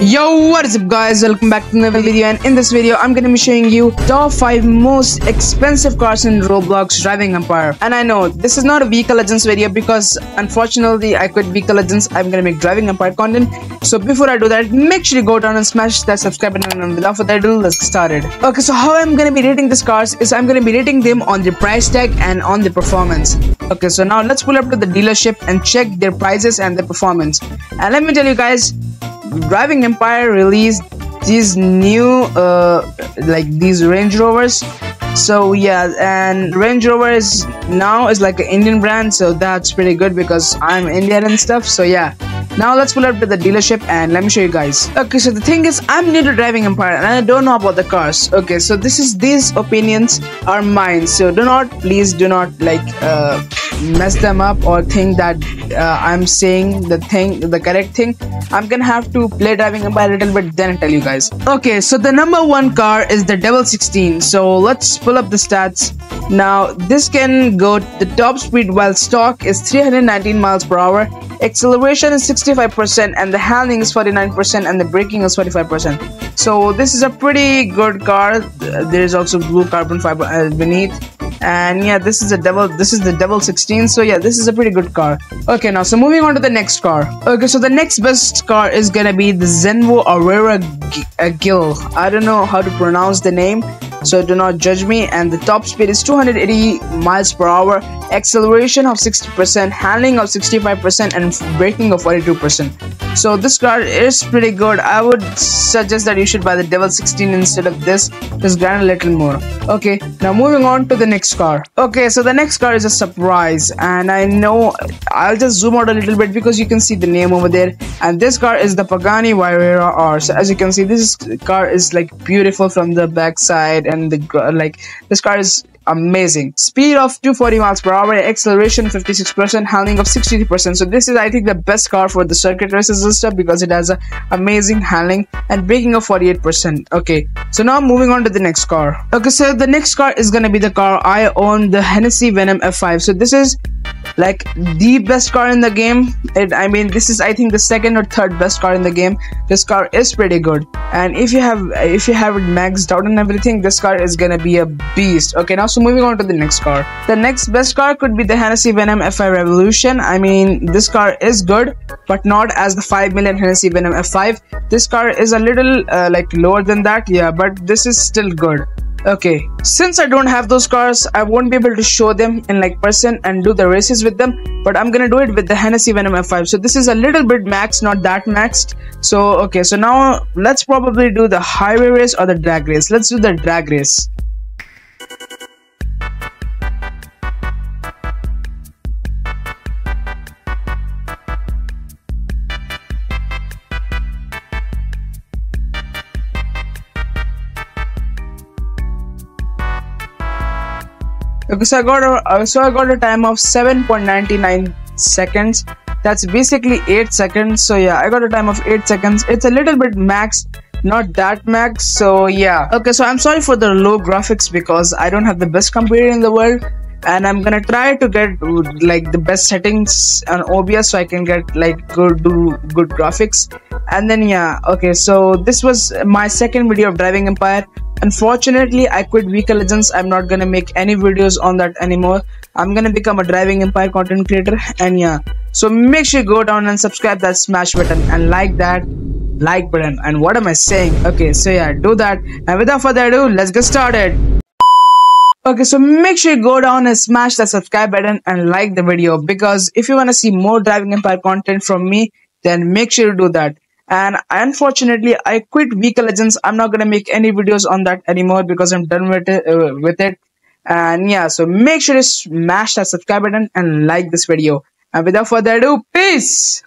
Yo, what is up guys? Welcome back to another video and in this video I'm gonna be showing you top 5 most expensive cars in Roblox Driving Empire. And I know this is not a Vehicle Legends video because unfortunately I quit Vehicle Legends. I'm gonna make Driving Empire content. So before I do that, make sure you go down and smash that subscribe button and without further ado, let's get started. Okay, so how I'm gonna be rating these cars is I'm gonna be rating them on the price tag and on the performance. Okay, so now let's pull up to the dealership and check their prices and their performance. And let me tell you guys, Driving Empire released these new uh, like these Range Rovers. So yeah, and Range Rover is now is like an Indian brand, so that's pretty good because I'm Indian and stuff. So yeah. Now let's pull up to the dealership and let me show you guys. Okay, so the thing is I'm new to driving Empire and I don't know about the cars. Okay, so this is these opinions are mine. So do not please do not like uh, mess them up or think that uh, I'm saying the thing the correct thing. I'm gonna have to play driving Empire a little bit then I tell you guys. Okay, so the number one car is the Devel 16. So let's pull up the stats. Now this can go the top speed while stock is 319 miles per hour acceleration is 65% and the handling is 49% and the braking is 45% so this is a pretty good car there is also blue carbon fiber uh, beneath and yeah this is a double this is the double 16 so yeah this is a pretty good car. Okay now so moving on to the next car. Okay so the next best car is gonna be the zenvo aurora G uh, gill i don't know how to pronounce the name so do not judge me. And the top speed is 280 miles per hour. Acceleration of 60% handling of 65% and braking of 42% so this car is pretty good. I would suggest that you should buy the devel 16 instead of this. Just grind a little more. Okay now moving on to the next car. Okay so the next car is a surprise. And i know i'll just zoom out a little bit because you can see the name over there. And this car is the pagani Huayra r. So as you can see this car is like beautiful from the back side and the like this car is amazing. Speed of 240 miles per hour acceleration 56 percent handling of 63 percent. So this is i think the best car for the circuit races and stuff because it has a amazing handling and braking of 48 percent. Okay so now moving on to the next car. Okay so the next car is gonna be the car i own the hennessy venom f5 so this is like the best car in the game. It i mean this is i think the second or third best car in the game. This car is pretty good. And if you have if you have it maxed out and everything this car is gonna be a beast. Okay now so moving on to the next car. The next best car could be the hennessy venom f5 revolution. I mean this car is good but not as the 5 million hennessy venom f5 this car is a little uh, like lower than that yeah but this is still good okay since i don't have those cars i won't be able to show them in like person and do the races with them but i'm gonna do it with the hennessy venom f5 so this is a little bit maxed not that maxed. So okay so now let's probably do the highway race or the drag race. Let's do the drag race so i got a uh, so i got a time of 7.99 seconds. That's basically 8 seconds. So yeah i got a time of 8 seconds. It's a little bit max not that max. So yeah. Okay so i'm sorry for the low graphics because i don't have the best computer in the world. And i'm gonna try to get like the best settings on obs so i can get like good do good graphics. And then yeah okay so this was my second video of driving empire Unfortunately, I quit Vehicle Legends. I'm not gonna make any videos on that anymore. I'm gonna become a driving empire content creator and yeah. So make sure you go down and subscribe that smash button and like that like button. And what am I saying? Okay, so yeah, do that. And without further ado, let's get started. Okay, so make sure you go down and smash that subscribe button and like the video because if you want to see more Driving Empire content from me, then make sure you do that and unfortunately i quit vehicle legends. I'm not gonna make any videos on that anymore because i'm done with it uh, with it. And yeah so make sure to smash that subscribe button and like this video. And without further ado peace